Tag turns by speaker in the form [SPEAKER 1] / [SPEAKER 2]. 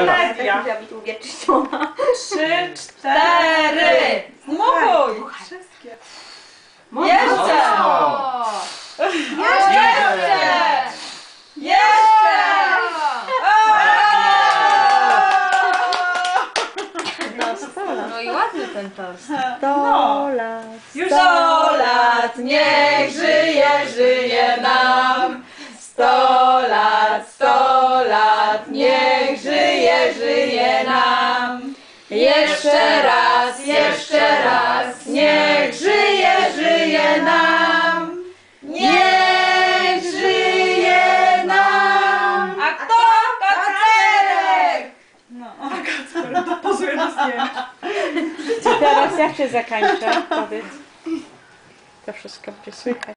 [SPEAKER 1] Muszę być długie czyszczona.
[SPEAKER 2] Trzy, cztery.
[SPEAKER 3] Zmuchuj!
[SPEAKER 2] Wszystkie.
[SPEAKER 3] Jeszcze! Jeszcze! Jeszcze!
[SPEAKER 1] No i ładny ten tost.
[SPEAKER 2] No. Już
[SPEAKER 3] Sto lat niech żyje, żyje nam. Jeszcze raz, jeszcze raz niech żyje, żyje nam. Niech żyje nam. A kto? Kacerek!
[SPEAKER 2] No, Kacper, pozuję na zdjęciu.
[SPEAKER 4] Teraz jak się zakończę? Powiedz. To wszystko będzie słychać.